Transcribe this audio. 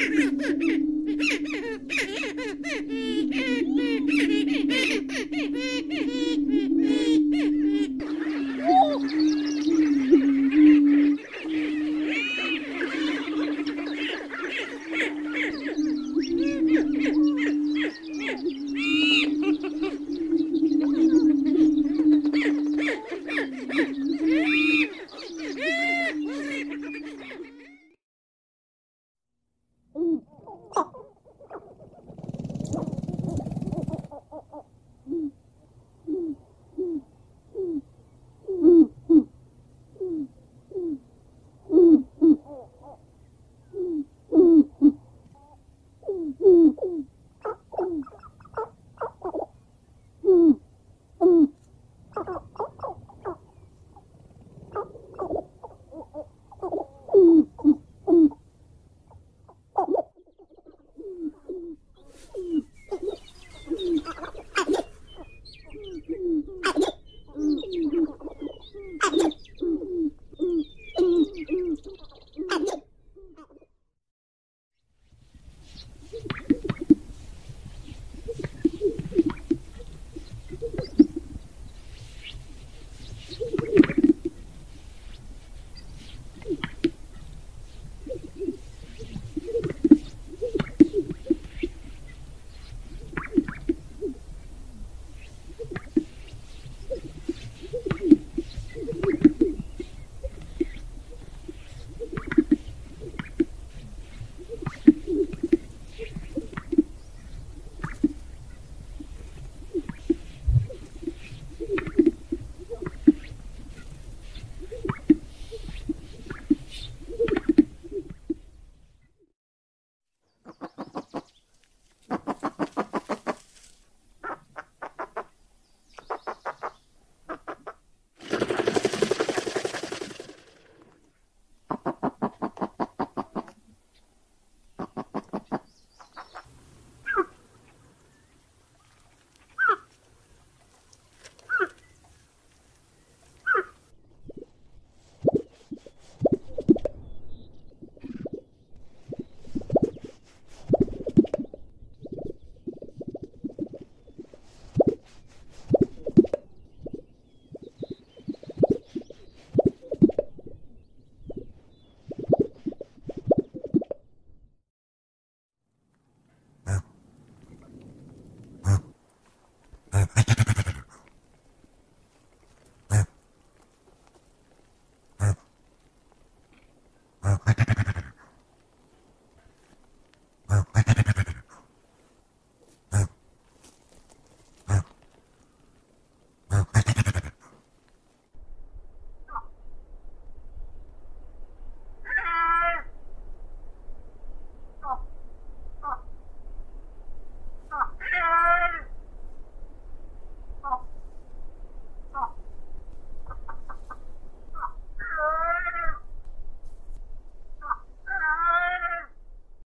Ha ha ha!